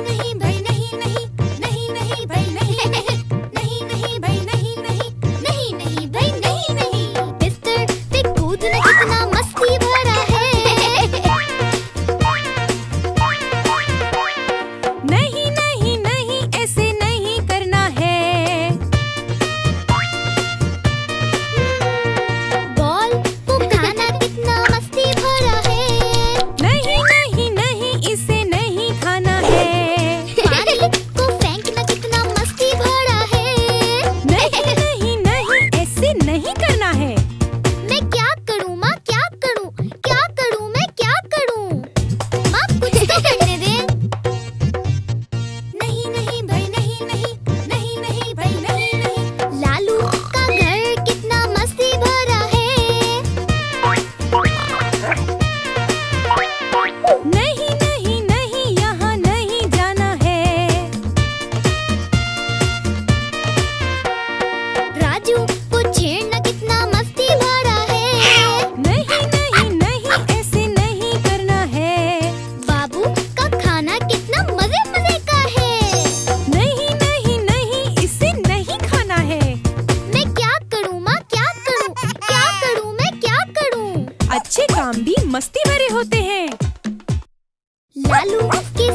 नहीं लालू के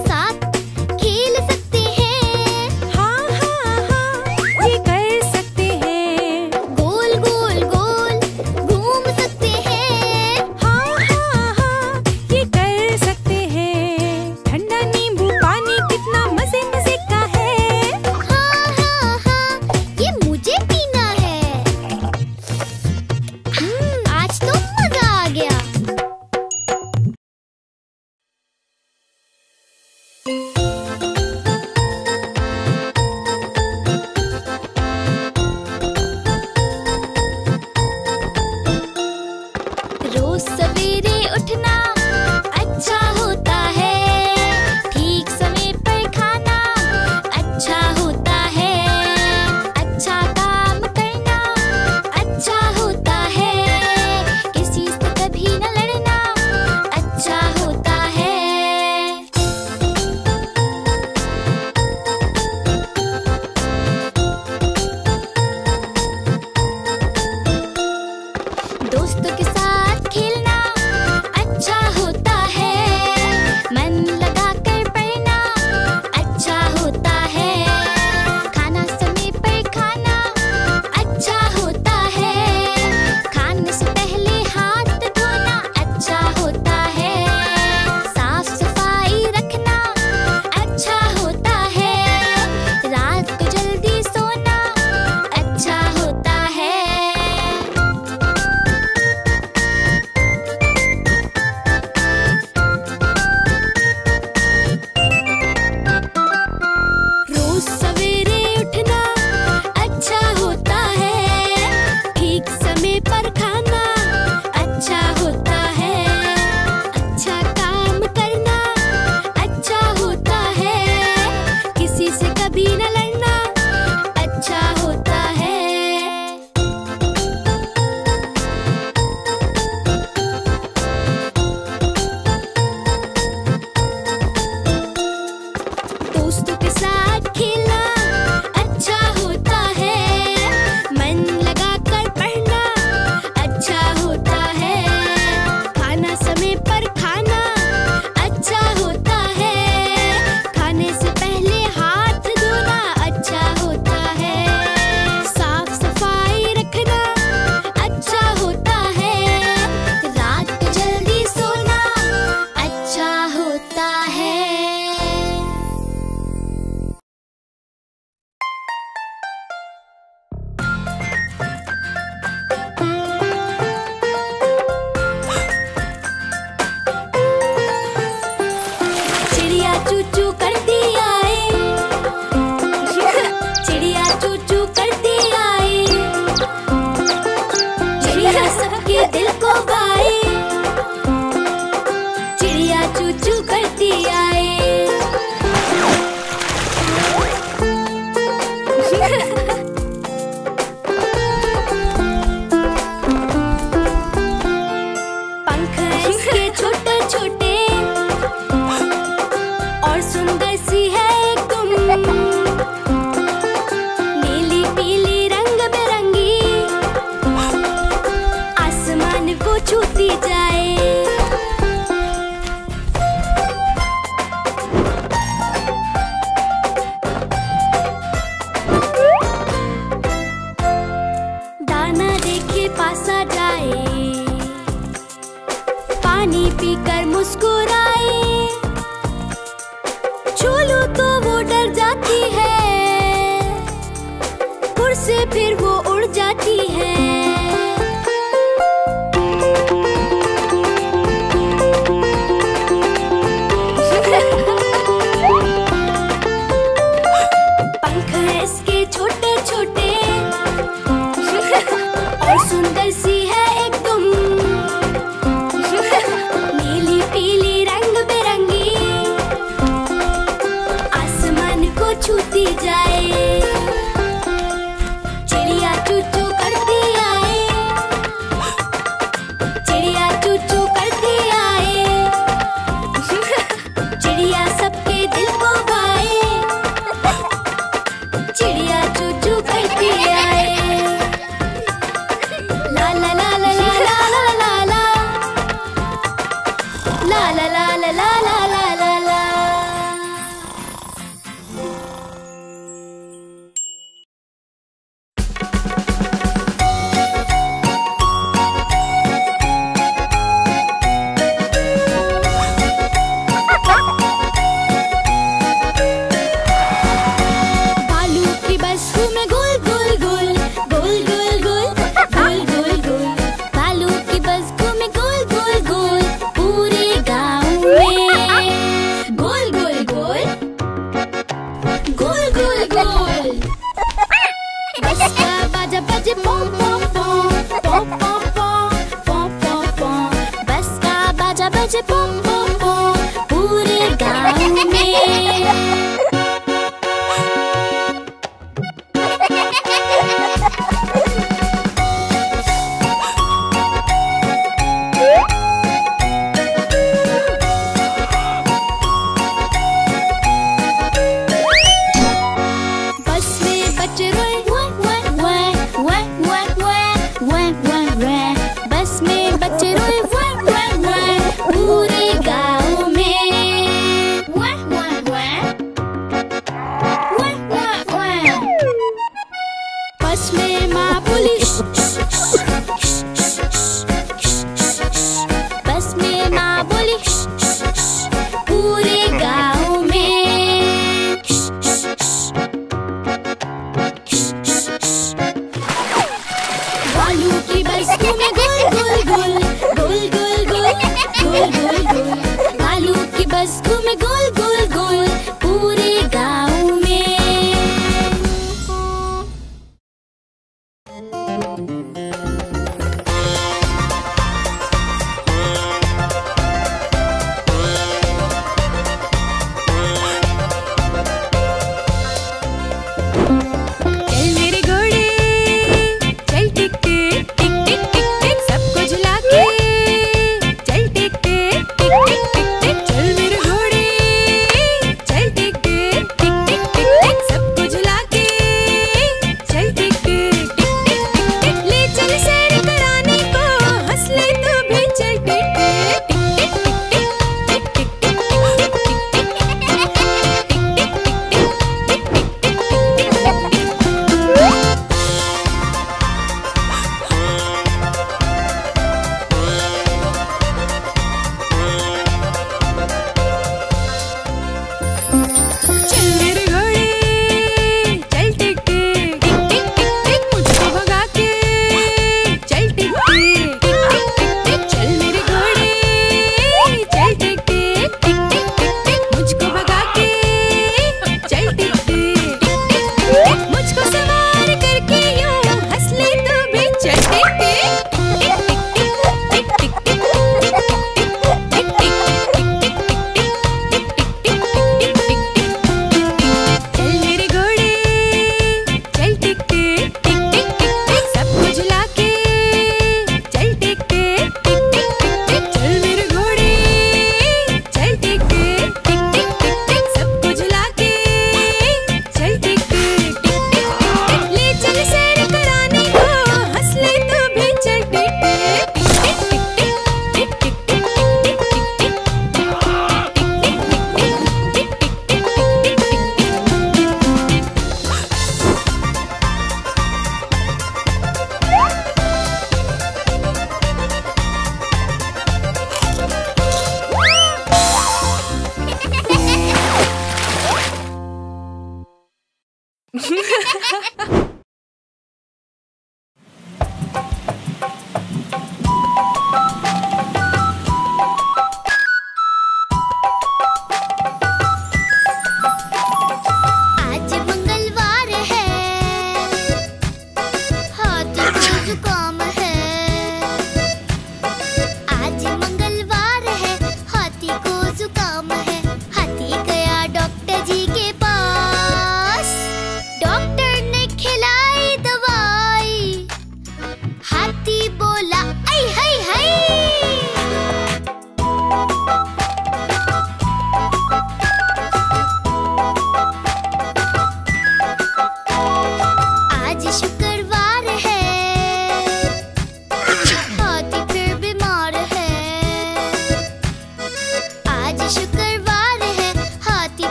Luki, vai se.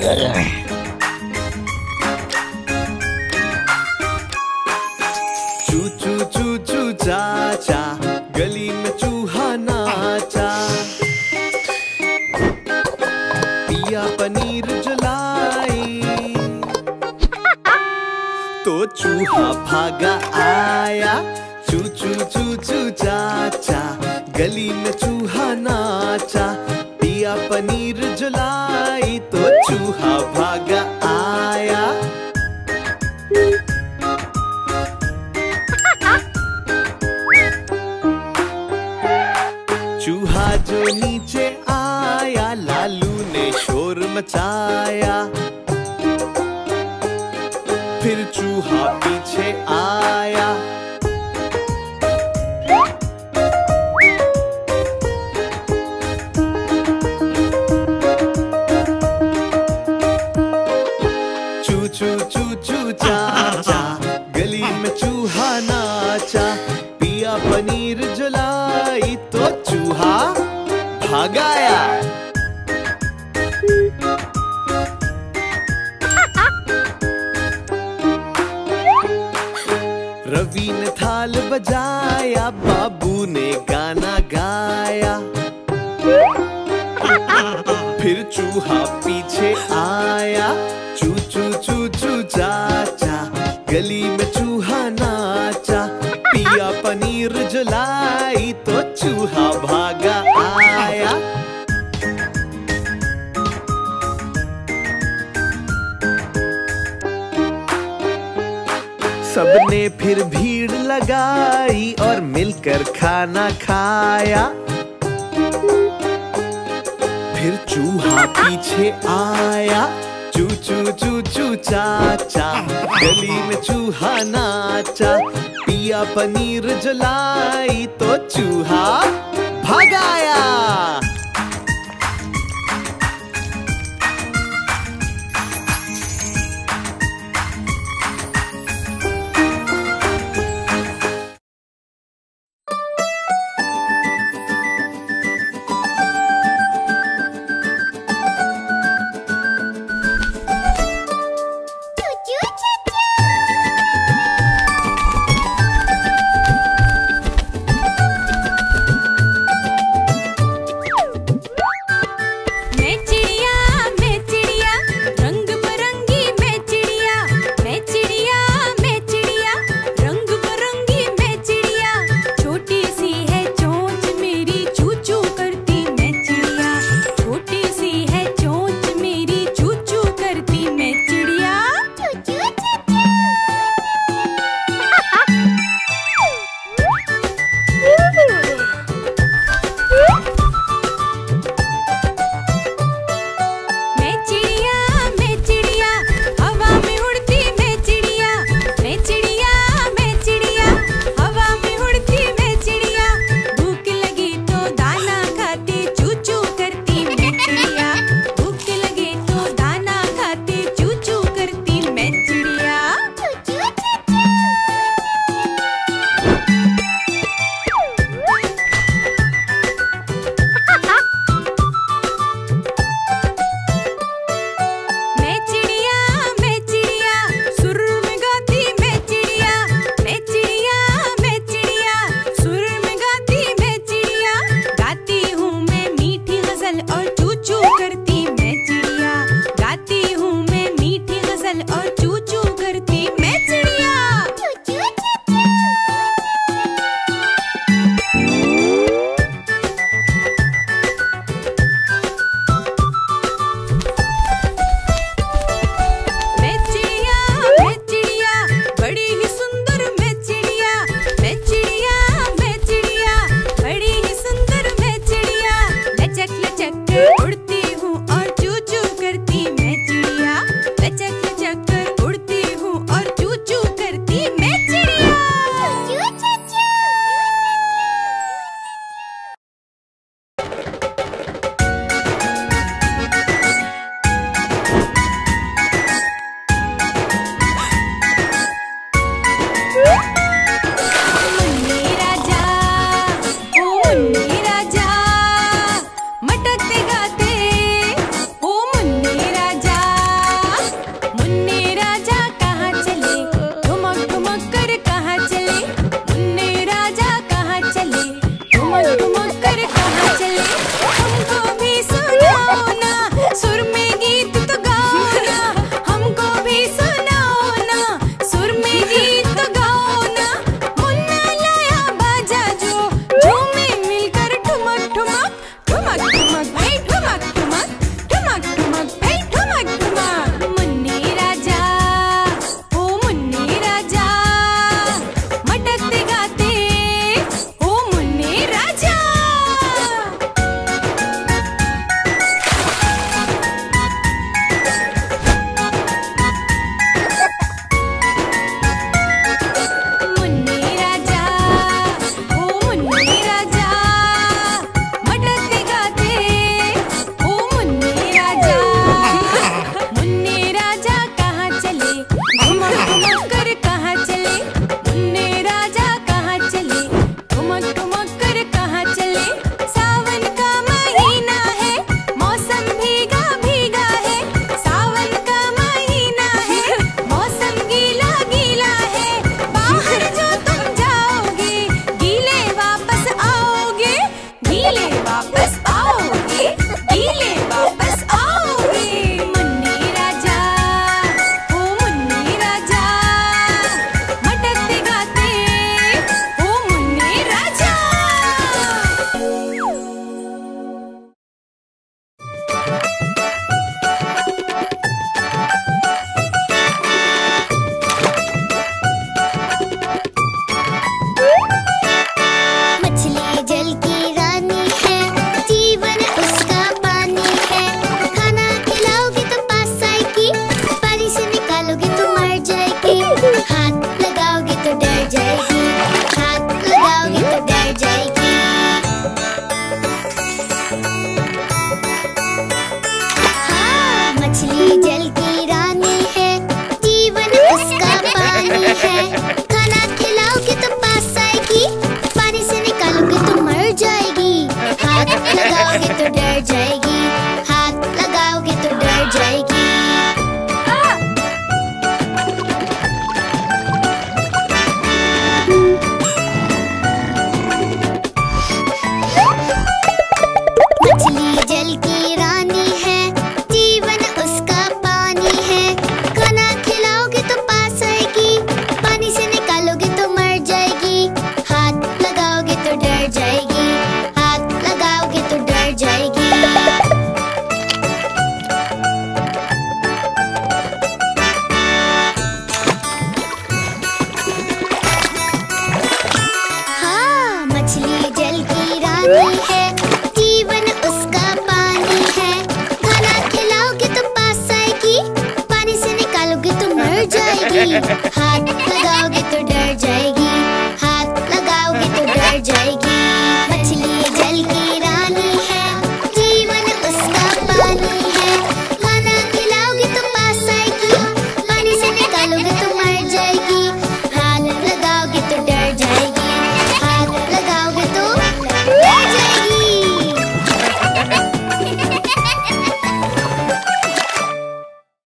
चू चूहा जो नीचे आया लालू ने शोर मचाया। फिर चूहा पीछे आया। ने गाना गाया। फिर चूहा पीछे आया। चू चू चू चू, चाचा, गली में चूहा नाचा। पिया पनीर जलाई तो चूहा भागा आया। सबने फिर भीड़ लगाई और मिलकर खाना खाया। फिर चूहा पीछे आया। चू चू चू चू, चाचा, गली में चूहा नाचा। पिया पनीर जलाई तो चूहा